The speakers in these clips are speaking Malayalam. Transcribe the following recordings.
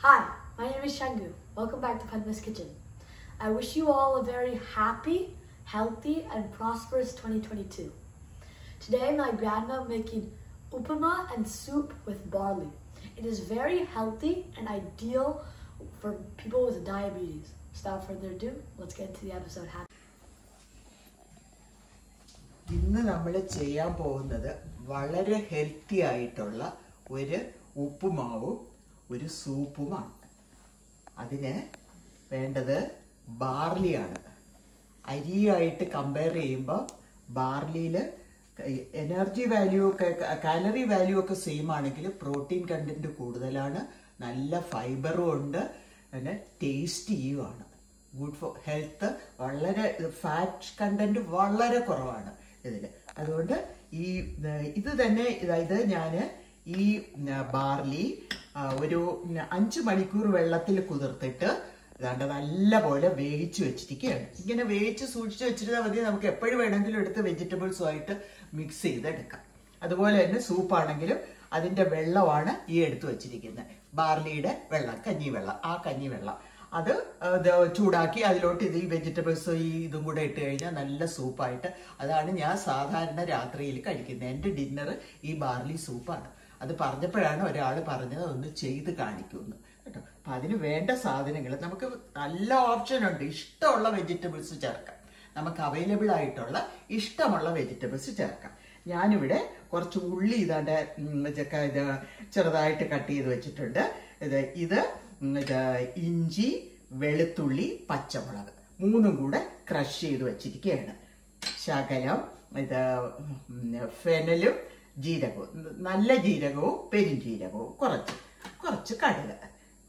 Hi, my name is Shangu. Welcome back to Padma's Kitchen. I wish you all a very happy, healthy, and prosperous 2022. Today, my grandma making upama and soup with barley. It is very healthy and ideal for people with diabetes. Without further ado, let's get into the episode. Happy ഇന്ന് നമ്മൾ ചെയ്യാൻ പോകുന്നത് വളരെ ഹെൽത്തി ആയിട്ടുള്ള ഒരു ഉപ്പുമാവും ഒരു സൂപ്പുമാണ്. അതിന് വേണ്ടത് ബാർലിയാണ്. അരിയായിട്ട് കമ്പയർ ചെയ്യുമ്പോൾ ബാർലിയിൽ എനർജി വാല്യൂ ഒക്കെ കാലറി വാല്യൂ ഒക്കെ സെയിം ആണെങ്കിൽ പ്രോട്ടീൻ കണ്ടന്റ് കൂടുതലാണ് നല്ല ഫൈബറും ഉണ്ട് പിന്നെ ടേസ്റ്റിയുമാണ് ഗുഡ് ഫോർ ഹെൽത്ത് വളരെ ഫാറ്റ് കണ്ടന്റ് വളരെ കുറവാണ് ഇതിൽ അതുകൊണ്ട് ഈ ഇത് തന്നെ അതായത് ഞാൻ ഈ ബാർലി ഒരു അഞ്ച് മണിക്കൂർ വെള്ളത്തിൽ കുതിർത്തിട്ട് അതാണ്ട് നല്ലപോലെ വേവിച്ച് വെച്ചിരിക്കുകയാണ്. ഇങ്ങനെ വേവിച്ച് സൂക്ഷിച്ച് വെച്ചിരുന്നാൽ മതി. നമുക്ക് എപ്പോഴും വേണമെങ്കിലും എടുത്ത് വെജിറ്റബിൾസുമായിട്ട് മിക്സ് ചെയ്തെടുക്കാം. അതുപോലെ തന്നെ സൂപ്പാണെങ്കിലും അതിന്റെ വെള്ളമാണ് ഈ എടുത്തു വെച്ചിരിക്കുന്നത്. ബാർലിയുടെ വെള്ളം കഞ്ഞിവെള്ളം ആ കഞ്ഞി കഞ്ഞിവെള്ളം. അത് ചൂടാക്കി അതിലോട്ട് ഇത് ഈ വെജിറ്റബിൾസ് ഈ ഇതും കൂടെ ഇട്ട് കഴിഞ്ഞാൽ നല്ല സൂപ്പായിട്ട് അതാണ് ഞാൻ സാധാരണ രാത്രിയിൽ കഴിക്കുന്നത്. എന്റെ ഡിന്നർ ഈ ബാർലി സൂപ്പാണ് അത് പറഞ്ഞപ്പോഴാണ് ഒരാൾ പറഞ്ഞത് ഒന്ന് ചെയ്ത് കാണിക്കുമെന്ന്. കേട്ടോ? അപ്പൊ അതിന് വേണ്ട സാധനങ്ങൾ നമുക്ക് നല്ല ഓപ്ഷൻ ഉണ്ട്. ഇഷ്ടമുള്ള വെജിറ്റബിൾസ് ചേർക്കാം. നമുക്ക് അവൈലബിൾ ആയിട്ടുള്ള ഇഷ്ടമുള്ള വെജിറ്റബിൾസ് ചേർക്കാം. ഞാനിവിടെ കുറച്ച് ഉള്ളി ഇതാണ്ട് ഇത് ചെറുതായിട്ട് കട്ട് ചെയ്ത് വെച്ചിട്ടുണ്ട്. ഇത് ഇത് ഇഞ്ചി വെളുത്തുള്ളി പച്ചമുളക് മൂന്നും കൂടെ ക്രഷ് ചെയ്ത് വെച്ചിരിക്കുകയാണ്. ശകലം ഇത് ഫെനലും ജീരകവും നല്ല ജീരകവും പെരുംജീരകവും കുറച്ച് കുറച്ച് കടുക്.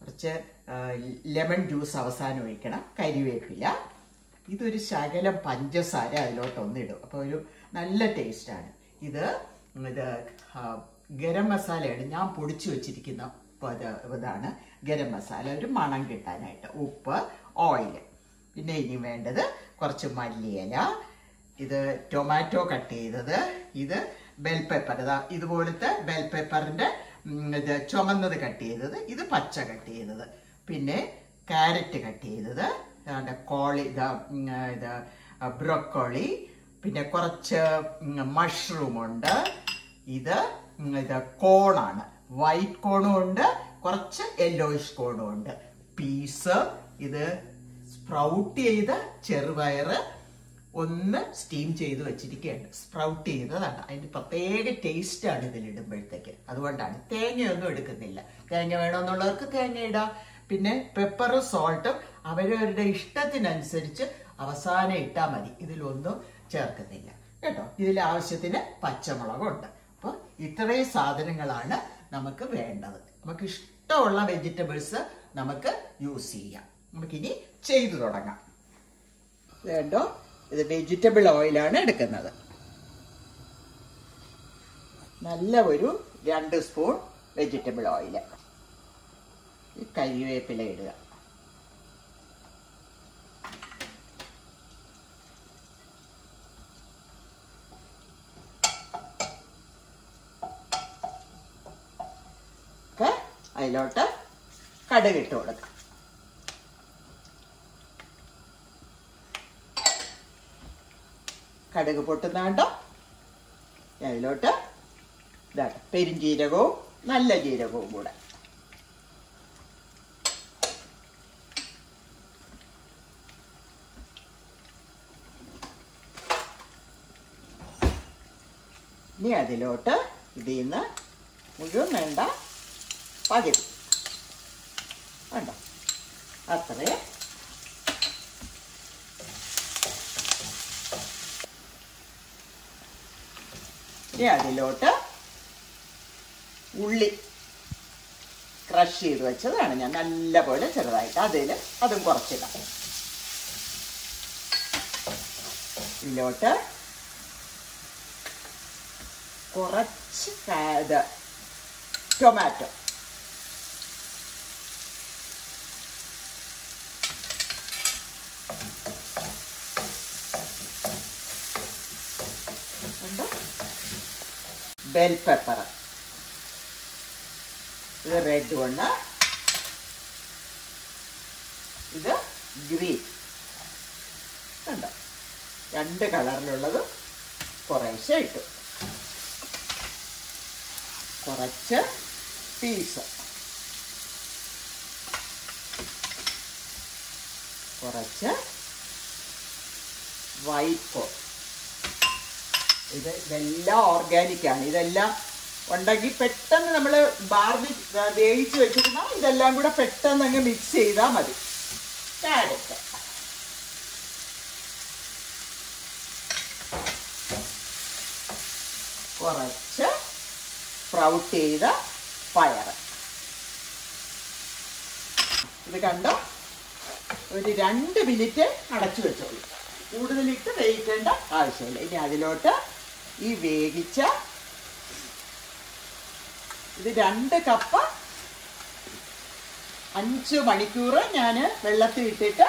കുറച്ച് ലെമൺ ജ്യൂസ് അവസാനം ഒഴിക്കണം കരിവേപ്പില. ഇതൊരു ശകലം പഞ്ചസാര അതിലോട്ടൊന്നിടും. അപ്പോൾ ഒരു നല്ല ടേസ്റ്റാണ്. ഇത് ഇത് ഗരം മസാലയാണ് ഞാൻ പൊടിച്ചു വെച്ചിരിക്കുന്ന ഇത് ഇതാണ് ഗരം മസാല. ഒരു മണം കിട്ടാനായിട്ട് ഉപ്പ് ഓയിൽ പിന്നെ ഇനി വേണ്ടത് കുറച്ച് മല്ലിയില. ഇത് ടൊമാറ്റോ കട്ട് ചെയ്തത്. ഇത് ബെൽ പെപ്പർ ഇതാ ഇതുപോലത്തെ ബെൽ പെപ്പറിന്റെ ഉം, ഇത് ചുമന്നത് കട്ട് ചെയ്തത് ഇത് പച്ച കട്ട് ചെയ്തത്. പിന്നെ ക്യാരറ്റ് കട്ട് ചെയ്തത് ഇതാണ്ട് കോളി ഇതാ ഇത് ബ്രൊക്കോളി പിന്നെ കുറച്ച് മഷ്റൂം ഉണ്ട്. ഇത് ഇത് കോണാണ്. വൈറ്റ് കോണും ഉണ്ട് കുറച്ച് യെല്ലോയിഷ് കോണും ഉണ്ട്. പീസ് ഇത് സ്പ്രൗട്ട് ചെയ്ത ചെറുപയറ് ഒന്ന് സ്റ്റീം ചെയ്ത് വെച്ചിരിക്കുകയാണ്. സ്പ്രൗട്ട് ചെയ്തതാണ്. അതിന് പ്രത്യേക ടേസ്റ്റ് ആണ് ഇതിൽ ഇടുമ്പോഴത്തേക്ക്. അതുകൊണ്ടാണ് തേങ്ങയൊന്നും എടുക്കുന്നില്ല. തേങ്ങ വേണമെന്നുള്ളവർക്ക് തേങ്ങ ഇടാം. പിന്നെ പെപ്പറും സോൾട്ടും അവരവരുടെ ഇഷ്ടത്തിനനുസരിച്ച് അവസാനം ഇട്ടാൽ മതി. ഇതിലൊന്നും ചേർക്കുന്നില്ല. കേട്ടോ? ഇതിൽ ആവശ്യത്തിന് പച്ചമുളകുണ്ട്. അപ്പോൾ ഇത്രയും സാധനങ്ങളാണ് നമുക്ക് വേണ്ടത്. നമുക്ക് ഇഷ്ടമുള്ള വെജിറ്റബിൾസ് നമുക്ക് യൂസ് ചെയ്യാം. നമുക്കിനി ചെയ്തു തുടങ്ങാം. വേണ്ടോ? ഇത് വെജിറ്റബിൾ ഓയിലാണ് എടുക്കുന്നത്. നല്ല ഒരു രണ്ട് സ്പൂൺ വെജിറ്റബിൾ ഓയിൽ കരിവേപ്പില ഇടുക. അതിലോട്ട് കടുക് ഇട്ട് കൊടുക്കാം പൊട്ടുന്ന കണ്ടോ? അതിലോട്ട് ഇതാണ് പെരുംജീരകവും നല്ല ജീരകവും കൂടെ. ഇനി അതിലോട്ട് ഇതിൽ നിന്ന് മുഴുവൻ വേണ്ട പകുതി. വേണ്ട അത്രയും. ഇനി അതിലോട്ട് ഉള്ളി ക്രഷ് ചെയ്ത് വെച്ചതാണ് ഞാൻ നല്ലപോലെ ചെറുതായിട്ട് അതിൽ അതും കുറച്ചിടാം. ഇതിലോട്ട് കുറച്ച് ഇത് ടൊമാറ്റോ ബെൽ പെപ്പർ ഇത് റെഡ് ഒന്ന് ഗ്രീൻ കണ്ടോ? രണ്ട് കളറിലുള്ളത് കുറേശ്ശെ ഇട്ടു. കുറച്ച് പീസ് കുറച്ച് വൈറ്റ് ഇത് ഇതെല്ലാം ഓർഗാനിക് ആണ്. ഇതെല്ലാം ഉണ്ടെങ്കിൽ പെട്ടെന്ന് നമ്മൾ ബാർബി വേവിച്ച് വെച്ചിരുന്നാൽ ഇതെല്ലാം കൂടെ പെട്ടെന്ന് അങ്ങ് മിക്സ് ചെയ്താൽ മതി. ക്യാരറ്റ് കുറച്ച് ഫ്രൗട്ട് ചെയ്ത പയർ. ഇത് കണ്ടോ? ഒരു രണ്ട് മിനിറ്റ് അടച്ചു വെച്ചോളൂ. കൂടുതലിട്ട് വേവിക്കേണ്ട ആവശ്യമില്ല. ഇനി അതിലോട്ട് ഈ വേവിച്ച ഇത് രണ്ട് കപ്പ് അഞ്ച് മണിക്കൂർ ഞാൻ വെള്ളത്തിൽ ഇട്ടിട്ട്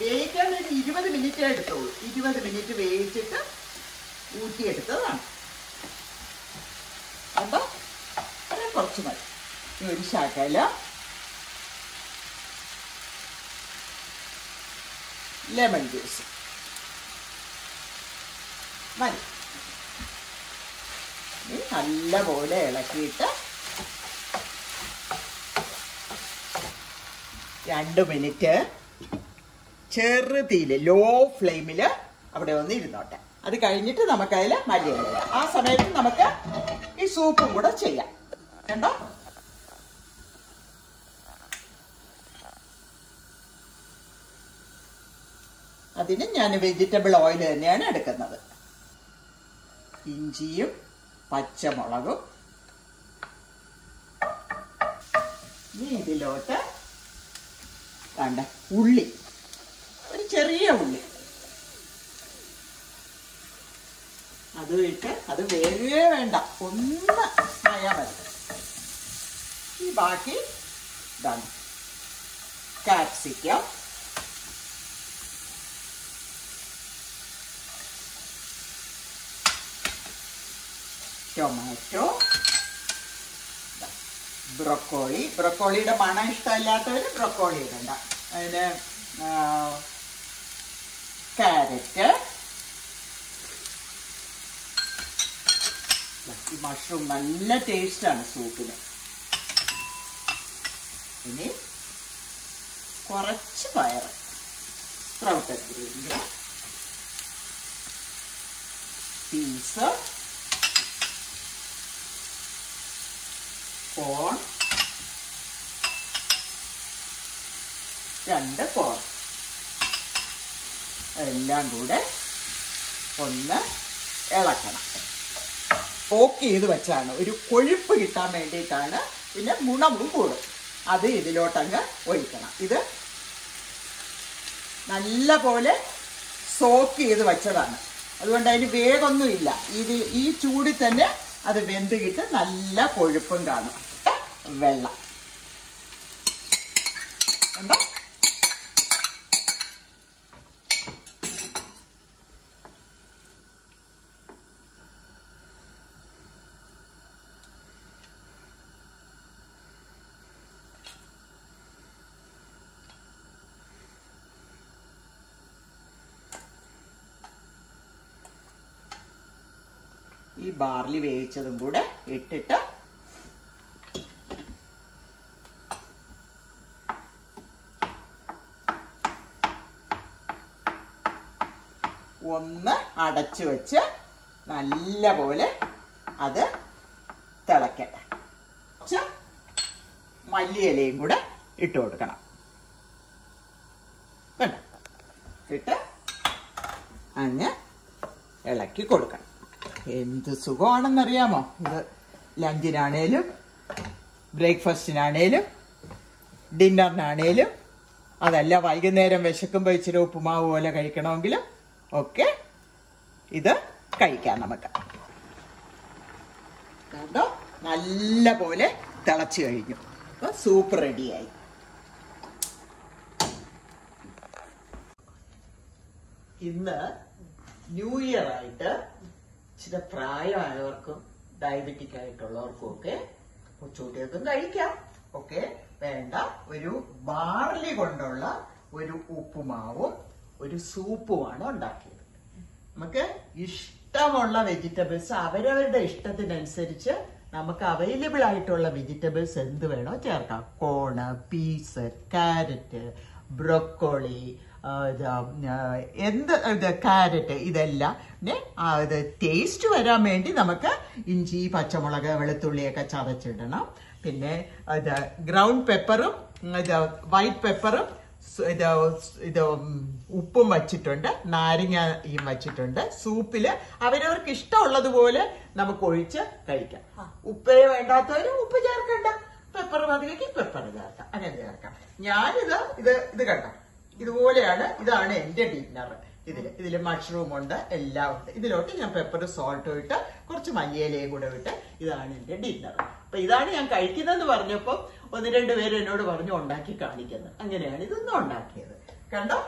വേവിക്കാൻ ഒരു ഇരുപത് മിനിറ്റ് എടുത്തോളൂ. ഇരുപത് മിനിറ്റ് വേവിച്ചിട്ട് ഊറ്റിയെടുത്തതാണ്. അപ്പോൾ അത് കുറച്ച് മതി. ഒരു ശകല ലെമൺ ജ്യൂസ് മതി. നല്ലപോലെ ഇളക്കിയിട്ട് രണ്ട് മിനിറ്റ് ചെറുതീൽ ലോ ഫ്ലെയിമിൽ അവിടെ ഒന്ന് ഇരുന്നോട്ടെ. അത് കഴിഞ്ഞിട്ട് നമുക്ക് അതിൽ മല്ലി ആ സമയത്ത് നമുക്ക് ഈ സൂപ്പും കൂടെ ചെയ്യാം. കണ്ടോ? അതിന് ഞാൻ വെജിറ്റബിൾ ഓയിൽ തന്നെയാണ് എടുക്കുന്നത്. ഇഞ്ചിയും പച്ചമുളകും ഇനി ഇതിലോട്ട് കണ്ട ഉള്ളി. ഒരു ചെറിയ ഉള്ളി. അത് ഇട്ട് അത് വേഗേ വേണ്ട. ഒന്ന് ആയാൽ മതി. ഈ ബാക്കി ഇതാണ്. Capsicum tomato. ബ്രൊക്കോളി. ബ്രൊക്കോളിയുടെ മണം ഇഷ്ടമില്ലാത്തവർ ബ്രൊക്കോളി ഇടണ്ട. അതിന് ക്യാരറ്റ്. ഈ മഷ്റൂം നല്ല ടേസ്റ്റാണ് സൂപ്പിന്. ഇനി കുറച്ച് പയർ സ്പ്രൗട്ടഡ് ഗ്രീന്റെ പീസ് കോൺ രണ്ട് കോൺ എല്ലാം കൂടെ ഒന്ന് ഇളക്കണം. പോക്ക് ചെയ്ത് വെച്ചാണ്. ഒരു കൊഴുപ്പ് കിട്ടാൻ വേണ്ടിയിട്ടാണ് പിന്നെ ഗുണവും കൂടും അത് ഇതിലോട്ടങ്ങ് ഒഴിക്കണം. ഇത് നല്ല പോലെ സോക്ക് ചെയ്ത് വെച്ചതാണ്. അതുകൊണ്ട് അതിന് വേഗമൊന്നുമില്ല ഇത് ഈ ചൂടിൽ തന്നെ അത് വെന്ത് കിട്ട്. നല്ല കൊഴുപ്പും കാണും. വെള്ളം. കണ്ടോ ഈ ബാർലി വേവിച്ചതും കൂടെ ഇട്ടിട്ട് ഒന്ന് അടച്ചു വെച്ച് നല്ല പോലെ അത് തിളക്കട്ടെ. കുറച്ച് മല്ലിയിലയും കൂടെ ഇട്ട് കൊടുക്കണം. കണ്ടോ? ഇട്ട് അങ്ങ് ഇളക്കി കൊടുക്കണം. എന്ത് സുഖമാണെന്നറിയാമോ? ഇത് ലഞ്ചിനാണേലും ബ്രേക്ക്ഫാസ്റ്റിനാണേലും ഡിന്നറിനാണേലും അതല്ല വൈകുന്നേരം വിശക്കുമ്പോൾ ഇച്ചിരി ഉപ്പുമാവ് പോലെ കഴിക്കണമെങ്കിലും ഒക്കെ ഇത് കഴിക്കാം നമുക്ക്. കണ്ടോ? നല്ല പോലെ തിളച്ചു കഴിഞ്ഞു. അപ്പൊ സൂപ്പ് റെഡിയായി ഇന്ന് ന്യൂ ഇയർ ആയിട്ട് ചില പ്രായമായവർക്കും ഡയബറ്റിക് ആയിട്ടുള്ളവർക്കും ഒക്കെ കൊച്ചുകുട്ടികൾക്കും കഴിക്കാം. ഓക്കെ? വേണ്ട. ഒരു ബാർലി കൊണ്ടുള്ള ഒരു ഉപ്പുമാവും ഒരു സൂപ്പുമാണ് ഉണ്ടാക്കിയത്. നമുക്ക് ഇഷ്ടമുള്ള വെജിറ്റബിൾസ് അവരവരുടെ ഇഷ്ടത്തിനനുസരിച്ച് നമുക്ക് അവൈലബിൾ ആയിട്ടുള്ള വെജിറ്റബിൾസ് എന്ത് വേണോ ചേർക്കാം. കോണ് പീസ് കാരറ്റ് ബ്രൊക്കോളി എന്ത് ഇത് കാരറ്റ് ഇതെല്ലാം ഇത് ടേസ്റ്റ് വരാൻ വേണ്ടി നമുക്ക് ഇഞ്ചി പച്ചമുളക് വെളുത്തുള്ളിയൊക്കെ ചതച്ചിടണം. പിന്നെ ഇത് ഗ്രൗണ്ട് പെപ്പറും വൈറ്റ് പെപ്പറും ഇത് ഇത് ഉപ്പും വച്ചിട്ടുണ്ട് നാരങ്ങയും വച്ചിട്ടുണ്ട് സൂപ്പിൽ അവരവർക്ക് ഇഷ്ടമുള്ളതുപോലെ നമുക്ക് ഒഴിച്ച് കഴിക്കാം. ഉപ്പേ വേണ്ടാത്തവര് ഉപ്പ് ചേർക്കണ്ട. പെപ്പർ മതിലേക്ക് പെപ്പർ ചേർക്കാം. അങ്ങനെ ചേർക്കാം. ഞാനിത് ഇത് ഇത് കണ്ടോ? ഇതുപോലെയാണ് ഇതാണ് എന്റെ ഡിന്നർ ഇതിൽ ഇതിൽ മഷ്റൂം ഉണ്ട് എല്ലാം ഉണ്ട്. ഇതിലോട്ട് ഞാൻ പെപ്പർ സോൾട്ടും ഇട്ട് കുറച്ച് മല്ലിയിലയും കൂടെ ഇട്ട് ഇതാണ് എന്റെ ഡിന്നർ അപ്പൊ ഇതാണ് ഞാൻ കഴിക്കുന്നതെന്ന് പറഞ്ഞപ്പോ ഒന്ന് രണ്ട് പേര് എന്നോട് പറഞ്ഞു ഉണ്ടാക്കി കാണിക്കുന്നത്. അങ്ങനെയാണ് ഇതൊന്നും ഉണ്ടാക്കിയത്. കണ്ടോ?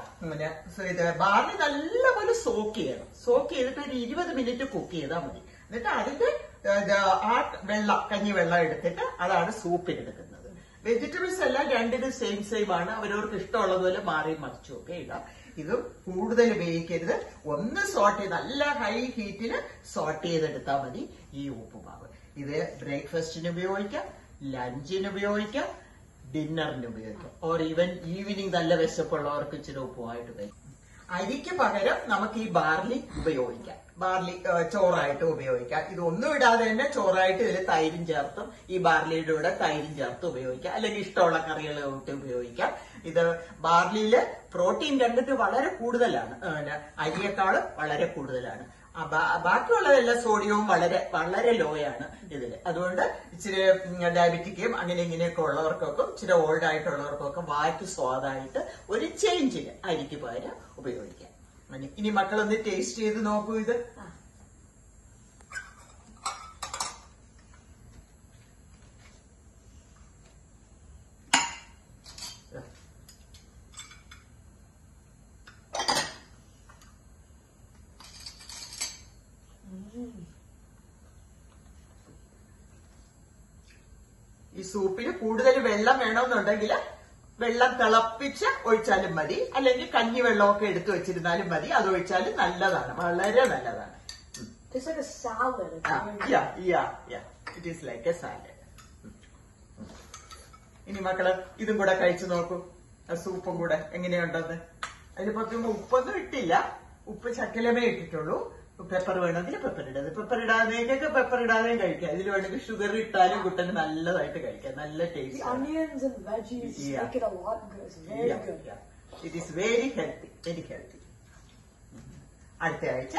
സോ ഇത് ബാർലി നല്ലപോലെ സോക്ക് ചെയ്യണം. സോക്ക് ചെയ്തിട്ട് ഒരു ഇരുപത് മിനിറ്റ് കുക്ക് ചെയ്താൽ മതി. എന്നിട്ട് അതിന്റെ ആ വെള്ള കഞ്ഞി വെള്ളം എടുത്തിട്ട് അതാണ് സൂപ്പിനെടുക്കുന്നത് വെജിറ്റബിൾസ് എല്ലാം രണ്ടിനും സെയിം സെയിം ആണ്. അവരവർക്ക് ഇഷ്ടമുള്ളതുപോലെ മാറി മറിച്ചും ഒക്കെ ഇടാം. ഇത് കൂടുതൽ വേവിക്കരുത് ഒന്ന് സോട്ട് ചെയ്ത് നല്ല ഹൈ ഹീറ്റിൽ സോട്ട് ചെയ്തെടുത്താൽ മതി ഈ ഉപ്പുമാവ്. ഇത് ബ്രേക്ക്ഫാസ്റ്റിന് ഉപയോഗിക്കാം. ലഞ്ചിന് ഉപയോഗിക്കാം ഡിന്നറിന് ഉപയോഗിക്കാം. ഓർ ഈവൻ ഈവനിങ് നല്ല വിശപ്പുള്ളവർക്ക് ഇച്ചിരി ഉപ്പുമായിട്ട് കഴിക്കും. അരിക്ക് പകരം നമുക്ക് ഈ ബാർലി ഉപയോഗിക്കാം. ബാർലി ചോറായിട്ട് ഉപയോഗിക്കാം. ഇതൊന്നും ഇടാതെ തന്നെ ചോറായിട്ട് ഇതിൽ തൈരും ചേർത്തും ഈ ബാർലിയുടെ കൂടെ തൈരും ചേർത്ത് ഉപയോഗിക്കാം. അല്ലെങ്കിൽ ഇഷ്ടമുള്ള കറികൾ ഇട്ട് ഉപയോഗിക്കാം. ഇത് ബാർലിയിൽ പ്രോട്ടീൻ കണ്ടിട്ട് വളരെ കൂടുതലാണ്. അരിയേക്കാളും വളരെ കൂടുതലാണ്. ബാക്കിയുള്ളതെല്ലാം സോഡിയവും വളരെ വളരെ ലോ ആണ് ഇതിൽ. അതുകൊണ്ട് ഇച്ചിരി ഡയബറ്റിക്കും അങ്ങനെ ഇങ്ങനെയൊക്കെ ഉള്ളവർക്കൊക്കെ ഇച്ചിരി ഓൾഡ് ആയിട്ടുള്ളവർക്കൊക്കെ വായ്ക്ക് സ്വാദായിട്ട് ഒരു ചേഞ്ചിന് അരിക്ക് പകരം ഉപയോഗിക്കാം. ഇനി മക്കളൊന്ന് ടേസ്റ്റ് ചെയ്ത് നോക്കൂ ഇത് ഈ സൂപ്പിന് കൂടുതൽ വെള്ളം വേണമെന്നുണ്ടെങ്കിൽ വെള്ളം തിളപ്പിച്ച് ഒഴിച്ചാലും മതി. അല്ലെങ്കിൽ കഞ്ഞി വെള്ളമൊക്കെ എടുത്ത് വെച്ചിരുന്നാലും മതി. അത് ഒഴിച്ചാലും നല്ലതാണ്. വളരെ നല്ലതാണ്. It is like a salad. ഇനി മക്കൾ ഇതും കൂടെ കഴിച്ചു നോക്കൂ. സൂപ്പും കൂടെ എങ്ങനെയുണ്ടെന്ന്. അതിന് പുറത്തുമ്പോ ഉപ്പൊന്നും ഇട്ടില്ല. ഉപ്പ് ശക്കലമേ ഇട്ടിട്ടുള്ളൂ. പെപ്പർ വേണമെങ്കിൽ പെപ്പർ ഇടാതെ പെപ്പർ ഇടാതെയൊക്കെ പെപ്പർ ഇടാതെയും കഴിക്കാം ഇതിൽ വേണമെങ്കിൽ ഷുഗർ ഇട്ടാലും കുട്ടന് നല്ലതായിട്ട് കഴിക്കാം നല്ല taste. It is healthy very healthy അടുത്ത ആഴ്ച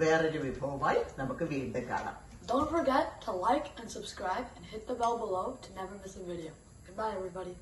വേറൊരു വിഭവമായി നമുക്ക് വീണ്ടും കാണാം Don't forget to like and subscribe and hit the bell below to never miss a video. Goodbye, everybody.